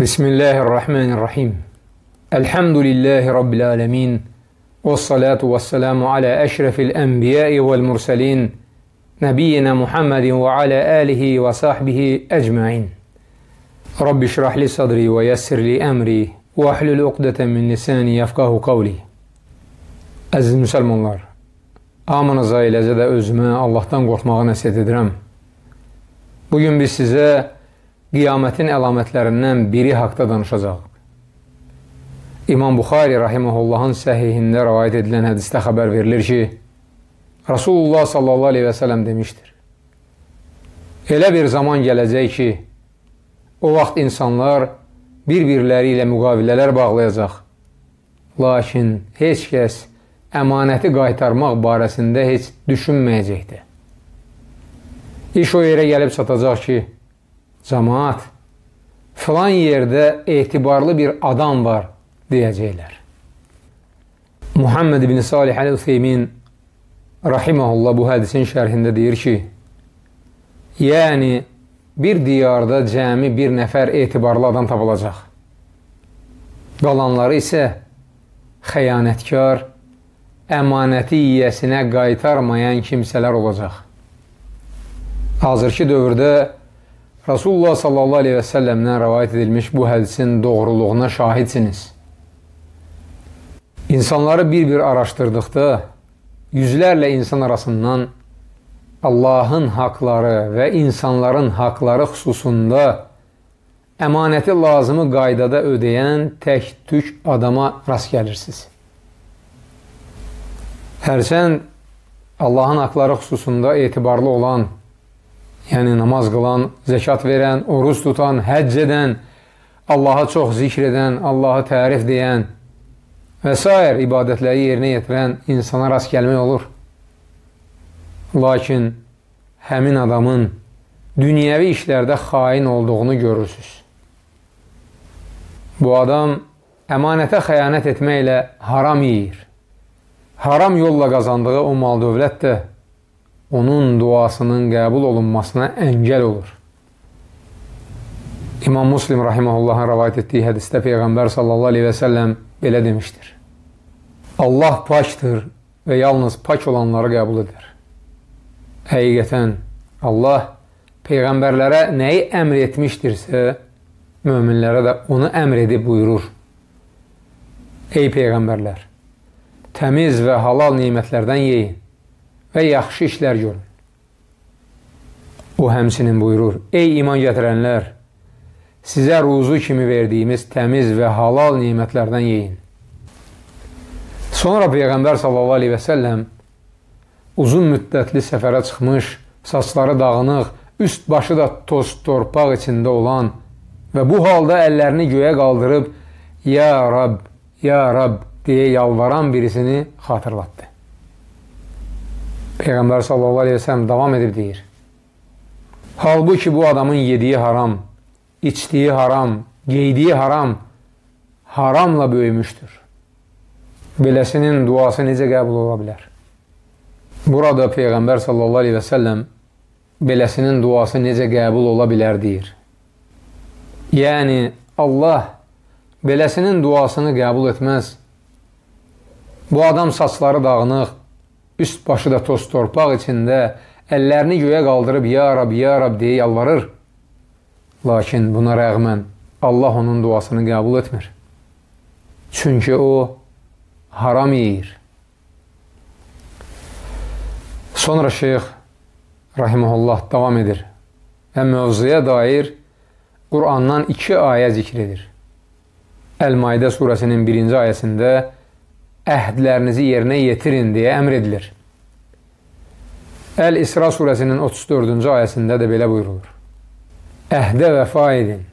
بسم الله الرحمن الرحيم الحمد لله رب العالمين والصلاة والسلام على أشرف الأنبياء والمرسلين نبينا محمد وعلى آله وصحبه أجمعين رب اشرح لي صدري ويسر لي أمري واحلل عقدة من لساني يفقه قولي أزيز المسلمون آمن eləcə də الله Allahdan qorxmağı nəsiyyət edirəm. Bugün biz sizə qiyamətin əlamətlərindən biri haqda danışacaq. İmam Buxari rahiməhullahın səhihində rəvayət edilən hədisdə xəbər verilir ki, Rasulullah sallallahu aleyhi və sələm demişdir. Elə bir zaman gələcək ki, o vaxt insanlar bir-birləri ilə müqavilələr bağlayacaq. Lakin heç kəs əmanəti qaytarmaq barəsində heç düşünməyəcəkdir. İş o yerə gəlib çatacaq ki, cəmaat filan yerdə etibarlı bir adam var deyəcəklər. Muhammed ibn Salih Əl-Ütheymin rahiməhullah bu hədisin şərhində deyir ki, yəni bir diyarda cəmi bir nəfər etibarlı adam tapılacaq. Qalanları isə xəyanətkar, əmanəti yiyəsinə qaytarmayan kimsələr olacaq. Hazırki dövrdə Rasulullah sallallahu aleyhi və səlləmdən rəvayət edilmiş bu hədisin doğruluğuna şahidsiniz. İnsanları bir-bir araşdırdıqda yüzlərlə insan arasından Allahın haqları və insanların haqları xüsusunda əmanəti lazımı qaydada ödəyən tək-tük adama rast gəlirsiniz. Hərçənd Allahın haqları xüsusunda etibarlı olan yəni namaz qılan, zəkat verən, oruz tutan, həcc edən, Allaha çox zikr edən, Allahı tərif deyən və s. ibadətləri yerinə yetirən insana rast gəlmək olur. Lakin həmin adamın dünyəvi işlərdə xain olduğunu görürsünüz. Bu adam əmanətə xəyanət etməklə haram yeyir. Haram yolla qazandığı o mal dövlət də onun duasının qəbul olunmasına əngəl olur. İmam Muslim rahiməhullahın rəvayət etdiyi hədisdə Peyğəmbər sallallahu aleyhi və səlləm belə demişdir. Allah pakdır və yalnız pak olanları qəbul edir. Həqiqətən Allah Peyğəmbərlərə nəyi əmr etmişdirsə, möminlərə də onu əmr edib buyurur. Ey Peyğəmbərlər, təmiz və halal nimətlərdən yeyin və yaxşı işlər görün. O həmsinin buyurur, ey iman gətirənlər, sizə ruzu kimi verdiyimiz təmiz və halal nimətlərdən yeyin. Sonra Peyğəmbər səlləm uzun müddətli səfərə çıxmış, saçları dağınıq, üst başı da toz torpaq içində olan və bu halda əllərini göyə qaldırıb Ya Rab, Ya Rab deyə yalvaran birisini xatırlatdı. Peyğəmbər sallallahu aleyhi ve sellem davam edib deyir. Halbuki bu adamın yediyi haram, içdiyi haram, geydiyi haram, haramla böyümüşdür. Beləsinin duası necə qəbul ola bilər? Burada Peyğəmbər sallallahu aleyhi və səlləm beləsinin duası necə qəbul ola bilər deyir. Yəni, Allah beləsinin duasını qəbul etməz. Bu adam saçları dağınıq, üst başı da toz torpaq içində, əllərini göyə qaldırıb, Ya Rab, Ya Rab deyə yalvarır. Lakin buna rəğmən Allah onun duasını qəbul etmir. Çünki o haram yeyir. Sonra şeyx rahiməhullah davam edir və mövzuya dair Qurandan iki ayə zikr edir. Əl-Maidə surəsinin birinci ayəsində əhdlərinizi yerinə yetirin deyə əmr edilir. Əl-İsra surəsinin 34-cü ayəsində də belə buyurulur. Əhdə vəfa edin.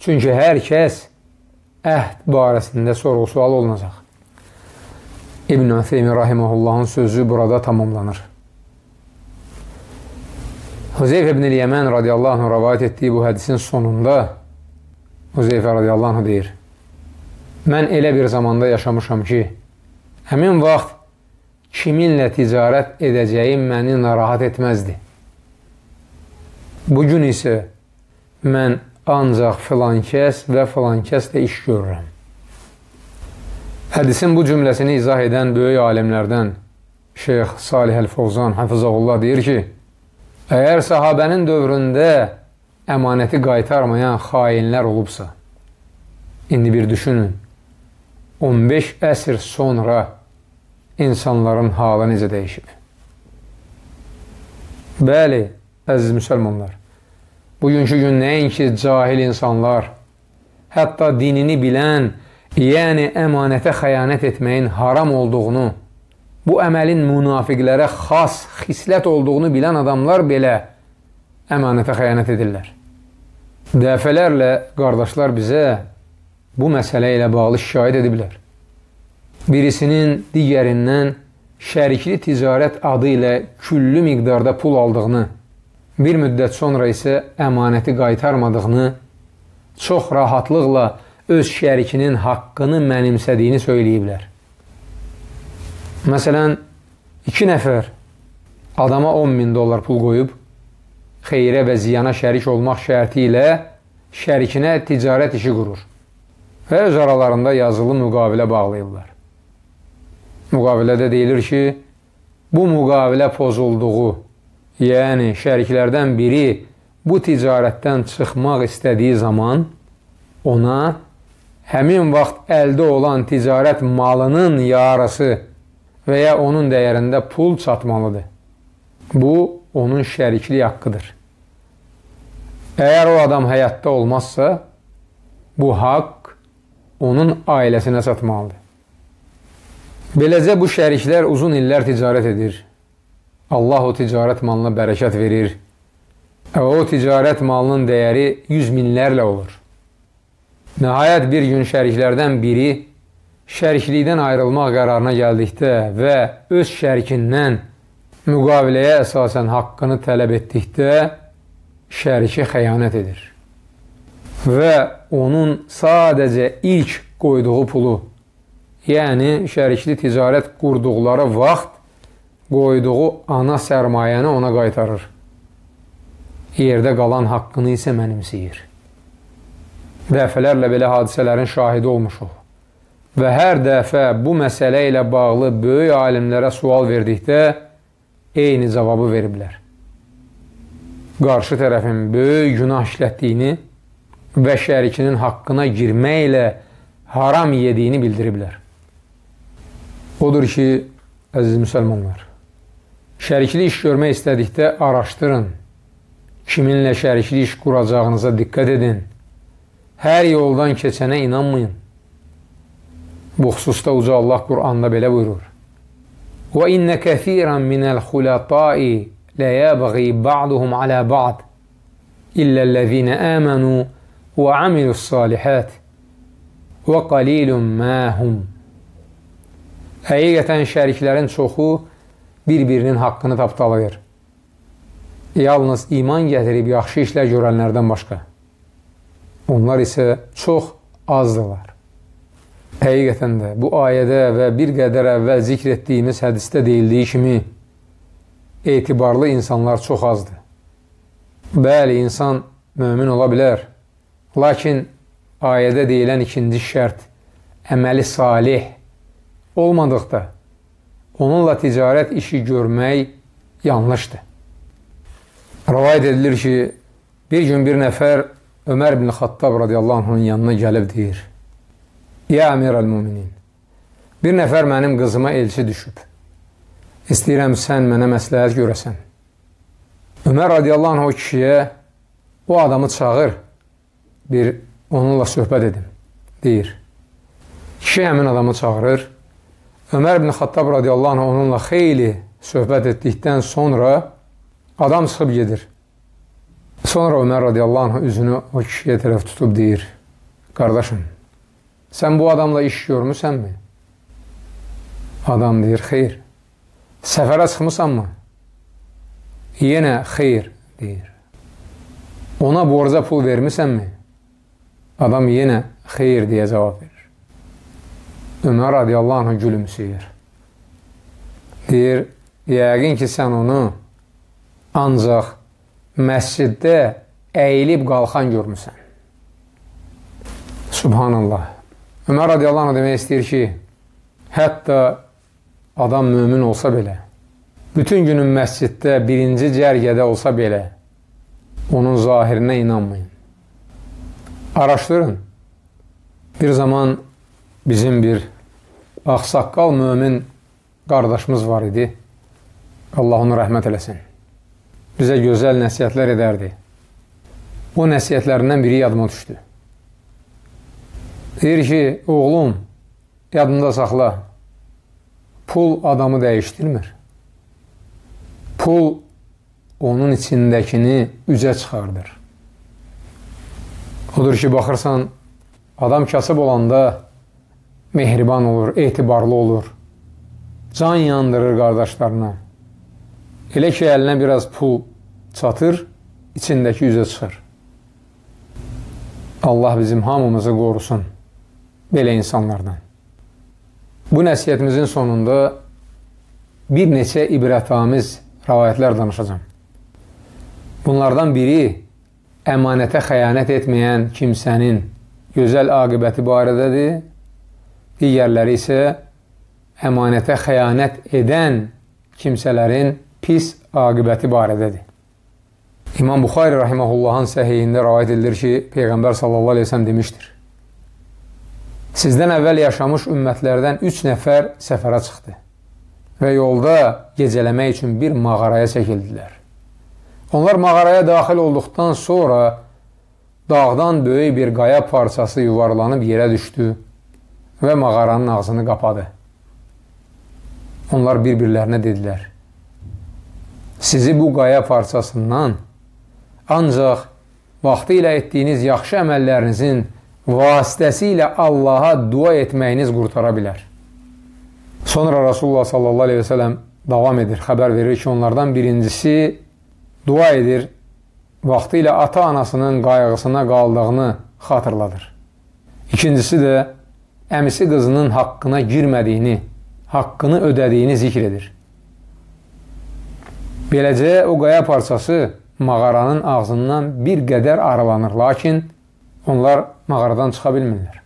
Çünki hər kəs əhd barəsində sorğu-sual olunacaq. İbn Ütheymin rahiməhullahın sözü burada tamamlanır. Hüzeyf ibn-i Yəmən radiyallahu anh rəvayət etdiyi bu hədisin sonunda Hüzeyfə radiyallahu anh deyir Mən elə bir zamanda yaşamışam ki, həmin vaxt kiminlə ticarət edəcəyim məni narahat etməzdi. Bugün isə mən ancaq filan kəs və filan kəslə iş görürəm. Hədisin bu cümləsini izah edən böyük alimlərdən Şeyx Salih Əl-Fovzan Hafizahullah deyir ki, əgər sahabənin dövründə əmanəti qaytarmayan xainlər olubsa, indi bir düşünün, 15 əsr sonra insanların halı necə dəyişib? Bəli, əziz müsəlmanlar, bugünkü gün nəinki cahil insanlar, hətta dinini bilən, yəni əmanətə xəyanət etməyin haram olduğunu, bu əməlin münafiqlərə xas xislət olduğunu bilən adamlar belə əmanətə xəyanət edirlər. Dəfələrlə qardaşlar bizə bu məsələ ilə bağlı şikayət ediblər. Birisinin digərindən şərikli ticarət adı ilə küllü miqdarda pul aldığını, bir müddət sonra isə əmanəti qaytarmadığını, çox rahatlıqla öz şərikinin haqqını mənimsədiyini söyləyiblər. Məsələn, iki nəfər adama 10 min dollar pul qoyub, xeyrə və ziyana şərik olmaq şərti ilə şərikinə ticarət işi qurur və öz aralarında yazılı müqavilə bağlayırlar. Müqavilədə deyilir ki, bu müqavilə pozulduğu, yəni şəriklərdən biri bu ticarətdən çıxmaq istədiyi zaman ona həmin vaxt əldə olan ticarət malının yarısı və ya onun dəyərində pul çatmalıdır. Bu, onun şəriklik haqqıdır. Əgər o adam həyatda olmazsa, bu haqq onun ailəsinə çatmalıdır. Beləcə bu şəriklər uzun illər ticarət edir. Allah o ticarət malına bərəkət verir. O ticarət malının dəyəri yüz minlərlə olur. Nəhayət bir gün şəriklərdən biri şəriklikdən ayrılmaq qərarına gəldikdə və öz şərikindən müqaviləyə əsasən haqqını tələb etdikdə şəriki xəyanət edir. Və onun sadəcə ilk qoyduğu pulu, yəni şərikli ticarət qurduqları vaxt qoyduğu ana sərmayəni ona qaytarır. Yerdə qalan haqqını isə mənimsəyir. Dəfələrlə belə hadisələrin şahidi olmuşuq. Və hər dəfə bu məsələ ilə bağlı böyük alimlərə sual verdikdə eyni cavabı veriblər. Qarşı tərəfin böyük günah işlətdiyini və şərikinin haqqına girməklə haram yediyini bildiriblər. Odur ki, əziz müsəlmanlar, şərikli iş görmək istədikdə araşdırın, kiminlə şərikli iş quracağınıza diqqət edin hər yoldan keçənə inanmayın. Bu xüsusda Uca Allah Quranda belə buyurur. Innə kəthirən minəl xulatai ləyəbəği ba'duhum alə ba'd illəl-ləzīnə əmənu və amilus salihət və qalilun məhum. Həqiqətən şəriklərin çoxu bir-birinin haqqını tapdalayır. Yalnız iman gətirib yaxşı işlər görənlərdən başqa. Onlar isə çox azdırlar. Həqiqətən də bu ayədə və bir qədər əvvəl zikr etdiyimiz hədisdə deyildiyi kimi etibarlı insanlar çox azdır. Bəli, insan mömin ola bilər. Lakin ayədə deyilən ikinci şərt əməli salih olmadıqda onunla ticarət işi görmək yanlışdır. Rəvayət edilir ki, bir gün bir nəfər Ömər ibn Xattab radiyallahu anhın yanına gəlib deyir, Ya əmir əl-müminin, bir nəfər mənim qızıma elçi düşüb. İstəyirəm sən mənə məsləhət görəsən. Ömər radiyallahu anh o kişiyə o adamı çağır, bir onunla söhbət edim, deyir. Kişi həmin adamı çağırır. Ömər ibn Xattab radiyallahu anh onunla xeyli söhbət etdikdən sonra adam çıxıb gedir. Sonra Ömər radiyallahu anh üzünü o kişiyə tərəf tutub deyir, qardaşım, sən bu adamla iş görmüsənmi? Adam deyir, xeyr. Səfərə çıxmısanmı? Yenə xeyr, deyir. Ona borca pul vermisənmi? Adam yenə xeyr deyə cavab verir. Ömər radiyallahu anh gülümsüyür. Deyir, yəqin ki, sən onu ancaq məsciddə əyilib qalxan görmüsən. Subhanallah. Ömər radiyallahu anh demək istəyir ki, hətta adam mümin olsa belə, bütün günün məsciddə birinci cərgədə olsa belə, onun zahirinə inanmayın. Araşdırın. Bir zaman bizim bir ağsaqqal mümin qardaşımız var idi. Allah onu rəhmət eləsin. Bizə gözəl nəsiyyətlər edərdi. O nəsiyyətlərindən biri yadıma düşdü. Deyir ki, oğlum, yadında saxla, pul adamı dəyişdirmir. Pul onun içindəkini üzə çıxardır. Odur ki, baxırsan, adam kasıb olanda mehriban olur, etibarlı olur, can yandırır qardaşlarına. Elə ki, əlinə biraz pul çatır, içindəki üzə çıxır. Allah bizim hamımızı qorusun belə insanlardan. Bu nəsiyyətimizin sonunda bir neçə ibrətamiz rəvayətlər danışacağım. Bunlardan biri əmanətə xəyanət etməyən kimsənin gözəl aqibəti barədədir. Digərləri isə əmanətə xəyanət edən kimsələrin pis aqibəti barədədir. İmam Buxari rahiməhullahın səhiyində rəvayət edilir ki, Peyğəmbər sallallahu aleyhi ve sellem demişdir. Sizdən əvvəl yaşamış ümmətlərdən üç nəfər səfərə çıxdı və yolda gecələmək üçün bir mağaraya çəkildilər. Onlar mağaraya daxil olduqdan sonra dağdan böyük bir qaya parçası yuvarlanıb yerə düşdü və mağaranın ağzını qapadı. Onlar bir-birlərinə dedilər, sizi bu qaya parçasından ancaq vaxtı ilə etdiyiniz yaxşı əməllərinizin vasitəsilə Allaha dua etməyiniz qurtara bilər. Sonra Rasulullah sallallahu aleyhi və sələm davam edir, xəbər verir ki, onlardan birincisi dua edir, vaxtı ilə ata-anasının qayğısına qaldığını xatırladır. İkincisi də əmisi qızının haqqına girmədiyini, haqqını ödədiyini zikr edir. Beləcə o qaya parçası mağaranın ağzından bir qədər aralanır, lakin onlar mağaradan çıxa bilmirlər.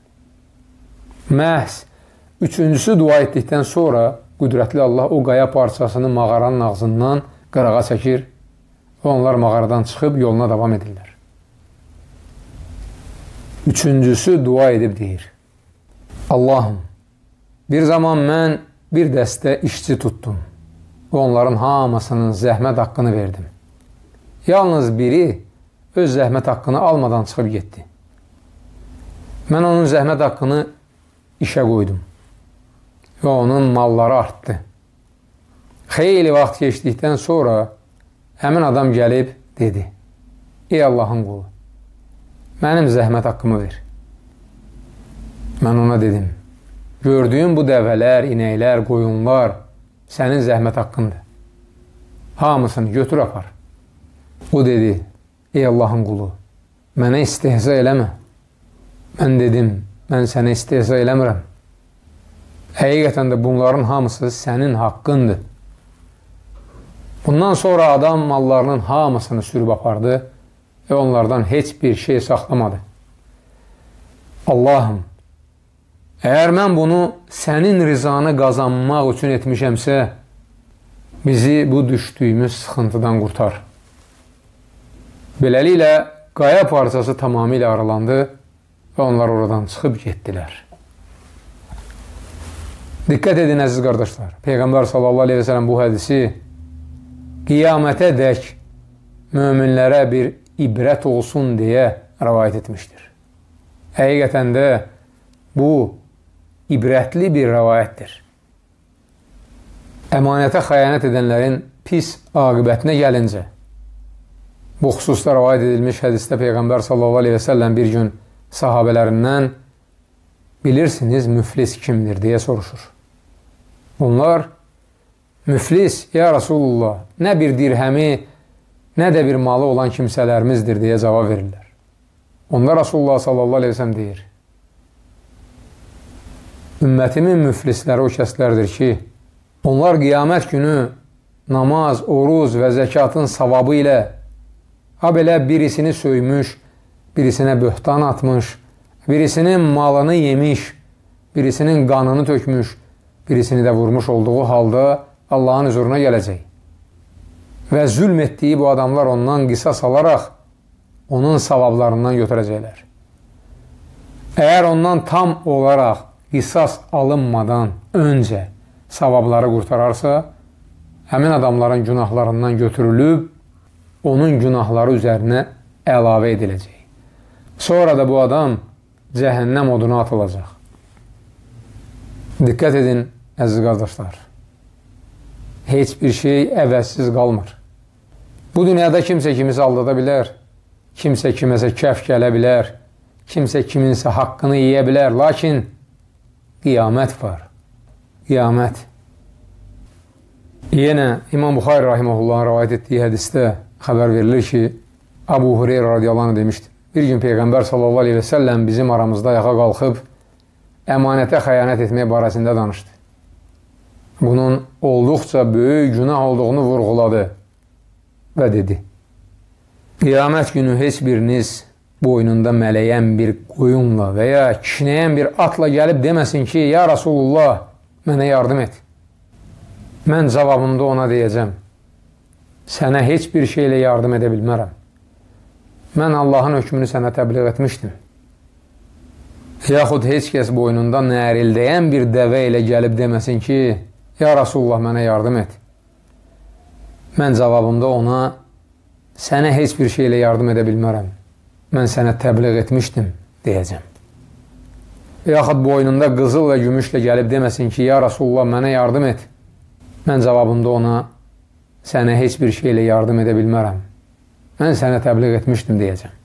Məhz üçüncüsü dua etdikdən sonra qüdrətli Allah o qaya parçasını mağaranın ağzından qırağa çəkir və onlar mağaradan çıxıb yoluna davam edirlər. Üçüncüsü dua edib deyir, Allahım, bir zaman mən bir dəstə işçi tutdum və onların hamısının zəhmət haqqını verdim. Yalnız biri öz zəhmət haqqını almadan çıxıb getdi. Mən onun zəhmət haqqını işə qoydum və onun malları artdı. Xeyli vaxt keçdikdən sonra həmin adam gəlib dedi, Ey Allahın qulu, mənim zəhmət haqqımı ver. Mən ona dedim, gördüyün bu dəvələr, inəklər, qoyunlar sənin zəhmət haqqındır. Hamısını götür apar. O dedi, ey Allahın qulu, mənə istihza eləmə. Mən dedim, mən sənə istehza eləmirəm. Həqiqətən də bunların hamısı sənin haqqındır. Bundan sonra adam mallarının hamısını sürüb apardı və onlardan heç bir şey saxlamadı. Allahım, əgər mən bunu sənin rizanı qazanmaq üçün etmişəmsə, bizi bu düşdüyümüz sıxıntıdan qurtar. Beləliklə, qaya parçası tamamilə aralandı və onlar oradan çıxıb getdilər. Diqqət edin, əziz qardaşlar. Peyğəmbər sələm bu hədisi qiyamətə dək möminlərə bir ibrət olsun deyə rəvayət etmişdir. Həqiqətən də bu ibrətli bir rəvayətdir. Əmanətə xəyanət edənlərin pis aqibətinə gəlincə, bu xüsusda rəvayət edilmiş hədisdə Peyğəmbər səlləm bir gün sahabələrindən bilirsiniz müflis kimdir deyə soruşur. Onlar müflis, ya Rasulullah, nə bir dirhəmi, nə də bir malı olan kimsələrimizdir deyə cavab verirlər. Onlar Rasulullah sallallahu aleyhi ve sellem deyir, ümmətimin müflisləri o kəslərdir ki, onlar qiyamət günü namaz, oruz və zəkatın savabı ilə ha belə birisini söymüş, birisinə böhtan atmış birisinin malını yemiş, birisinin qanını tökmüş, birisini də vurmuş olduğu halda Allahın huzuruna gələcək. Və zülm etdiyi bu adamlar ondan qisas alaraq onun savablarından götürəcəklər. Əgər ondan tam olaraq qisas alınmadan öncə savabları qurtararsa, həmin adamların günahlarından götürülüb, onun günahları üzərinə əlavə ediləcək. Sonra da bu adam cəhənnəm oduna atılacaq. Diqqət edin, əziz qardaşlar. Heç bir şey əvəzsiz qalmır. Bu dünyada kimsə kimisə aldada bilər, kimsə kiməsə kəf gələ bilər, kimsə kiminsə haqqını yeyə bilər, lakin qiyamət var. Qiyamət. Yenə İmam Buxari rahiməhullahın rəvayət etdiyi hədisdə xəbər verilir ki, Abu Hureyra radiyallahu anh demişdi. Bir gün Peyğəmbər sallallahu aleyhi və səlləm bizim aramızda ayağa qalxıb əmanətə xəyanət etmək barəsində danışdı. Bunun olduqca böyük günah olduğunu vurğuladı və dedi. Qiyamət günü heç biriniz boynunda mələyən bir qoyunla və ya kişnəyən bir atla gəlib deməsin ki, Ya Rasulullah, mənə yardım et. Mən cavabımda ona deyəcəm, sənə heç bir şeylə yardım edə bilmərəm mən Allahın hökmünü sənə təbliğ etmişdim. Yaxud heç kəs boynunda nərildəyən bir dəvə ilə gəlib deməsin ki, Ya Rasulullah, mənə yardım et. Mən cavabımda ona, sənə heç bir şeylə yardım edə bilmərəm. Mən sənə təbliğ etmişdim, deyəcəm. Yaxud boynunda qızıl və gümüşlə gəlib deməsin ki, Ya Rasulullah, mənə yardım et. Mən cavabımda ona, sənə heç bir şeylə yardım edə bilmərəm mən sənə təbliğ etmişdim deyəcəm.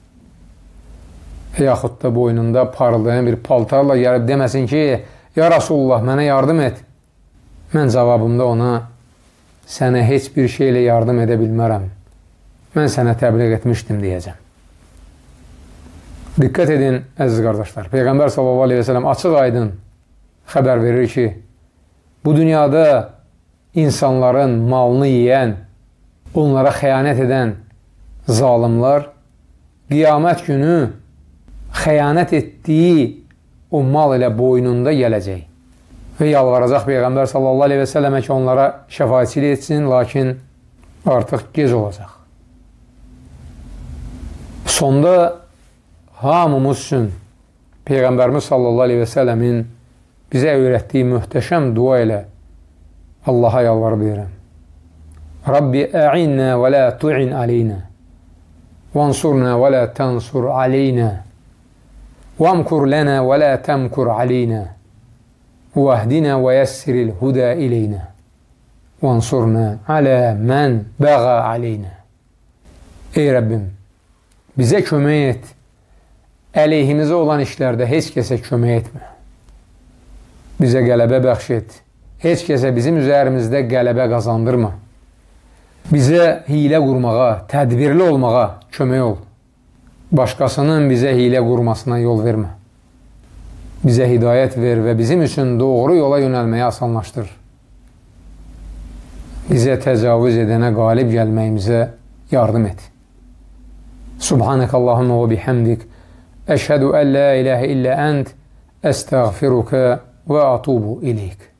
Yaxud da boynunda parıldayan bir paltarla gəlib deməsin ki, ya Rasulullah, mənə yardım et. Mən cavabımda ona, sənə heç bir şeylə yardım edə bilmərəm. Mən sənə təbliğ etmişdim deyəcəm. Diqqət edin, əziz qardaşlar. Peyğəmbər sallallahu aleyhi və sələm açıq aydın xəbər verir ki, bu dünyada insanların malını yiyən, onlara xəyanət edən, zalimlar qiyamət günü xəyanət etdiyi o mal ilə boynunda gələcək və yalvaracaq Peyğəmbər sallallahu aleyhi və sələmə ki, onlara şəfayətçilik etsin, lakin artıq gec olacaq. Sonda hamımız üçün Peyğəmbərimiz sallallahu aleyhi və sələmin bizə öyrətdiyi möhtəşəm dua ilə Allaha yalvarıb deyirəm. Rabbi ə'innə və lə tu'in aleynə وانصرنا ولا تنصر علينا وامكر لنا ولا تمكر علينا واهدنا ويسر الهدى إلينا وانصرنا على من bəğa aleyna. Ey Rəbbim, bizə kömək et. Əleyhimizə olan işlərdə heç kəsə kömək etmə. Bizə qələbə bəxş et. Heç kəsə bizim üzərimizdə qələbə qazandırma bizə hilə qurmağa, tədbirli olmağa kömək ol. Başqasının bizə hilə qurmasına yol vermə. Bizə hidayət ver və bizim üçün doğru yola yönəlməyi asanlaşdır. Bizə təcavüz edənə qalib gəlməyimizə yardım et. Subhanək Allahümə və bihamdik. أشهد أن لا إله إلا أنت أستغفرك وأتوب إليك.